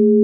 you.